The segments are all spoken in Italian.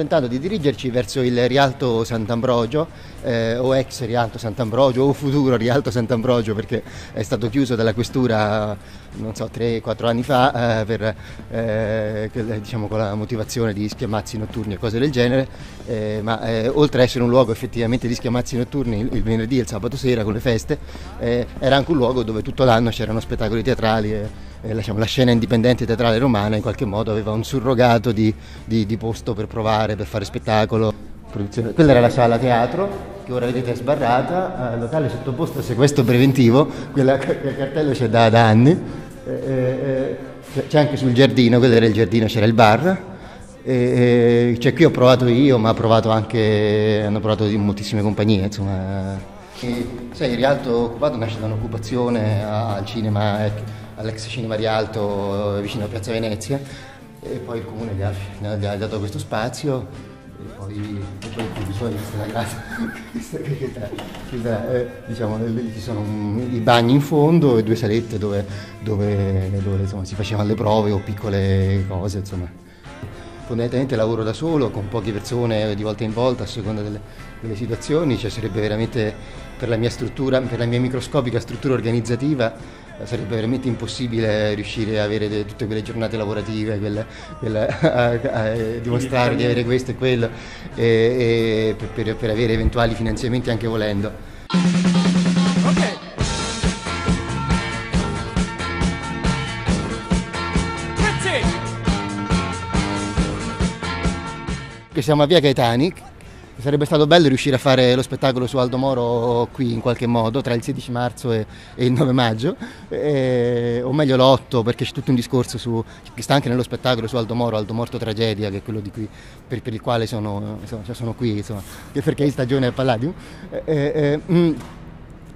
tentando di dirigerci verso il Rialto Sant'Ambrogio, eh, o ex Rialto Sant'Ambrogio, o futuro Rialto Sant'Ambrogio, perché è stato chiuso dalla questura, non so, 3-4 anni fa, eh, per, eh, diciamo, con la motivazione di schiamazzi notturni e cose del genere, eh, ma eh, oltre ad essere un luogo effettivamente di schiamazzi notturni il, il venerdì e il sabato sera con le feste, eh, era anche un luogo dove tutto l'anno c'erano spettacoli teatrali. Eh, diciamo, la scena indipendente teatrale romana in qualche modo aveva un surrogato di, di, di posto per provare, per fare spettacolo. Quella era la sala teatro che ora vedete è sbarrata, il locale sottoposto a sequestro preventivo, quella, quel cartello c'è da, da anni, eh, eh, eh, c'è anche sul giardino, quello era il giardino, c'era il bar. E, cioè qui ho provato io, ma provato anche, hanno provato moltissime compagnie. Insomma. E, sai, il Rialto occupato nasce da un'occupazione al cinema all'ex Cinema Rialto vicino a Piazza Venezia e poi il comune gli ha, gli ha dato questo spazio e poi, e poi bisogna grata eh, diciamo ci sono i bagni in fondo e due salette dove, dove, dove insomma, si facevano le prove o piccole cose insomma fondamentalmente lavoro da solo con poche persone di volta in volta a seconda delle, delle situazioni cioè sarebbe veramente per la mia struttura per la mia microscopica struttura organizzativa sarebbe veramente impossibile riuscire a avere tutte quelle giornate lavorative, quelle, quelle, a, a, a dimostrare di avere questo e quello, e, e per, per, avere eventuali finanziamenti anche volendo. Siamo a Via Gaetani, Sarebbe stato bello riuscire a fare lo spettacolo su Aldo Moro qui in qualche modo, tra il 16 marzo e, e il 9 maggio, e, o meglio l'8 perché c'è tutto un discorso su, che sta anche nello spettacolo su Aldo Moro, Aldo Morto Tragedia, che è quello cui, per, per, il quale sono, insomma, cioè sono qui, insomma, perché è in stagione al Palladium. E, mm,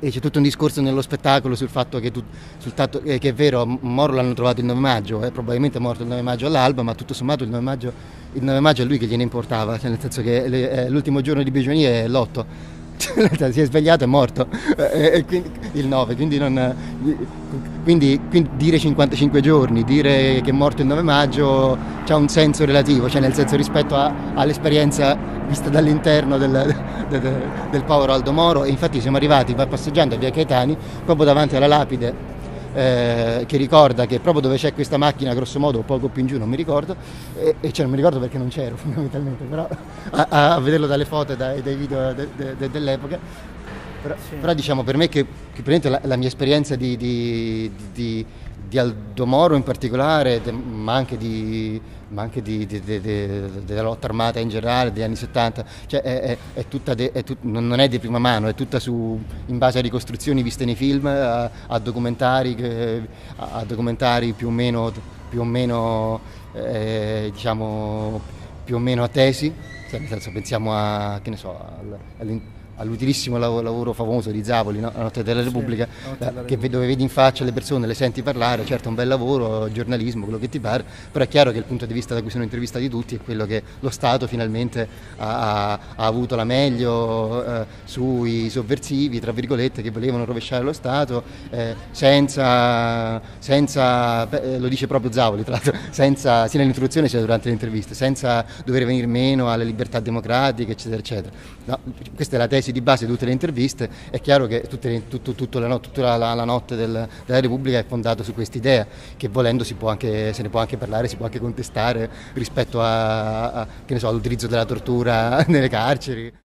e c'è tutto un discorso nello spettacolo sul fatto che, tu, sul tatto, eh, che è vero, Moro l'hanno trovato il 9 maggio, è probabilmente morto il 9 maggio all'alba, ma tutto sommato il 9 maggio, il 9 maggio è lui che gliene importava, cioè nel senso che eh, l'ultimo giorno di prigionia è l'8 si è svegliato e è morto. Eh, quindi, il 9 quindi, non, quindi, quindi, dire 55 giorni dire che è morto il 9 maggio ha un senso relativo cioè nel senso rispetto a, all'esperienza vista dall'interno del, del, del povero Aldo Moro. E infatti siamo arrivati passeggiando a via Caetani proprio davanti alla lapide eh, che ricorda che proprio dove c'è questa macchina, grosso modo, poco più in giù, non mi ricordo, e, e cioè non mi ricordo perché non c'ero fondamentalmente, però a, a vederlo dalle foto e dai, dai video de, de, de, dell'epoca. Però, sì. però, diciamo per me che, che la, la, mia esperienza di, di, di, di Aldo Moro in particolare, ma anche di, ma anche di, della lotta armata in generale degli anni 70, cioè è, è, è tutta de, è tut, non è di prima mano, è tutta su, in base a ricostruzioni viste nei film, a, a, documentari, a documentari, più o meno, più o meno eh, diciamo, più o meno attesi, cioè, nel senso pensiamo a, che ne so, all'interno all'utilissimo lavoro, famoso di Zavoli, no? la Notte della Repubblica, sì, della Repubblica. Che, dove vedi in faccia le persone, le senti parlare, certo è un bel lavoro, giornalismo, quello che ti pare, però è chiaro che il punto di vista da cui sono intervistati tutti è quello che lo Stato finalmente ha, ha, avuto la meglio eh, sui sovversivi, tra virgolette, che volevano rovesciare lo Stato, eh, senza, senza eh, lo dice proprio Zavoli, tra l'altro, senza, sia nell'introduzione sia durante le interviste, senza dover venire meno alle libertà democratiche, eccetera, eccetera. No, questa è la tesi analisi di base di tutte le interviste, è chiaro che le, tutto, tutto la, tutta la, la notte del, della Repubblica è fondata su questa idea, che volendo anche, se ne può anche parlare, si può anche contestare rispetto a, a, so, all'utilizzo della tortura nelle carceri.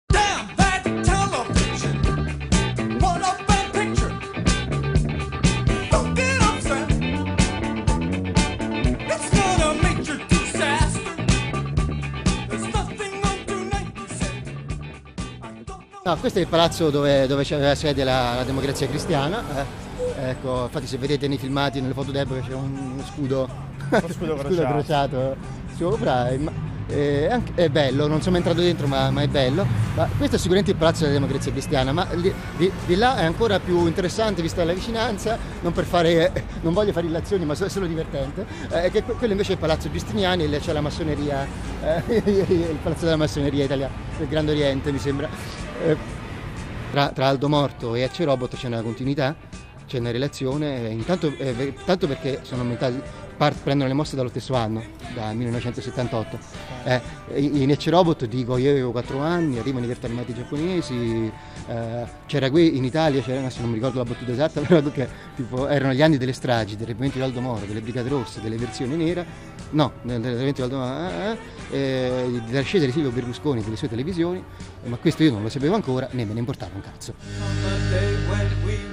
No, questo è il palazzo dove, dove c'è la sede la, democrazia cristiana. Eh. Ecco, infatti se vedete nei filmati, nelle foto d'epoca c'è un scudo, uno scudo, scudo crociato sopra. È, è, bello, non sono entrato dentro ma, ma, è bello. Ma questo è sicuramente il palazzo della democrazia cristiana, ma di, di, di là è ancora più interessante vista la vicinanza, non, fare, non voglio fare illazioni ma è solo divertente, eh, che quello invece è il palazzo Giustiniani e c'è la massoneria, eh, il palazzo della massoneria italiana del Grande Oriente mi sembra. Eh, tra, tra, Aldo Morto e Acce Robot c'è una continuità, c'è una relazione, intanto, eh, tanto perché sono aumentati part- prendono le mosse dallo stesso anno, dal 1978. Eh, in Ecce Robot dico io avevo 4 anni, arrivano i cartoni animati giapponesi, eh, c'era qui in Italia, c'era, adesso non mi ricordo la battuta esatta, però che, tipo, erano gli anni delle stragi, del rapimento di Aldo Moro, delle Brigate Rosse, delle versioni nere, no, del rapimento di Aldo Moro, eh, eh, della scesa di Silvio Berlusconi delle sue televisioni, ma questo io non lo sapevo ancora né me ne importava un cazzo.